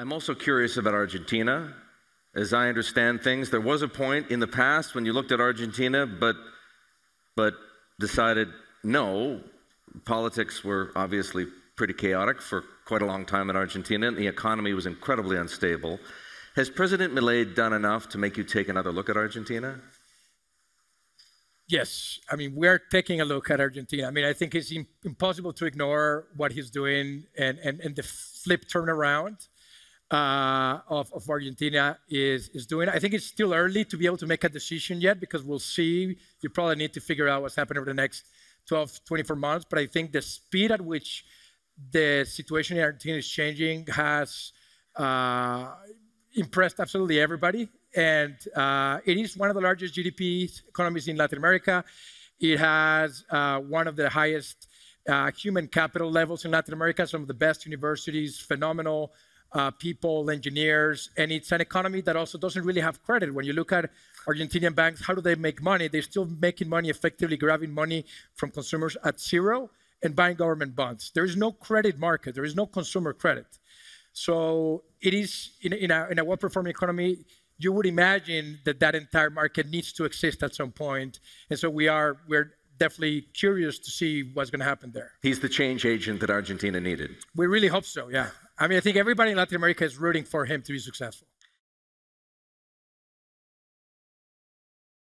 I'm also curious about Argentina. As I understand things, there was a point in the past when you looked at Argentina, but, but decided no. Politics were obviously pretty chaotic for quite a long time in Argentina, and the economy was incredibly unstable. Has President Milei done enough to make you take another look at Argentina? Yes, I mean we're taking a look at Argentina. I mean I think it's impossible to ignore what he's doing and and, and the flip turnaround uh, of, of Argentina is is doing. I think it's still early to be able to make a decision yet because we'll see. You probably need to figure out what's happening over the next 12, 24 months. But I think the speed at which the situation in Argentina is changing has uh, impressed absolutely everybody and uh, it is one of the largest GDP economies in Latin America. It has uh, one of the highest uh, human capital levels in Latin America, some of the best universities, phenomenal uh, people, engineers, and it's an economy that also doesn't really have credit. When you look at Argentinian banks, how do they make money? They're still making money effectively, grabbing money from consumers at zero and buying government bonds. There is no credit market, there is no consumer credit. So it is in, in a, in a well-performing economy you would imagine that that entire market needs to exist at some point. And so we are we're definitely curious to see what's going to happen there. He's the change agent that Argentina needed. We really hope so. Yeah. I mean, I think everybody in Latin America is rooting for him to be successful.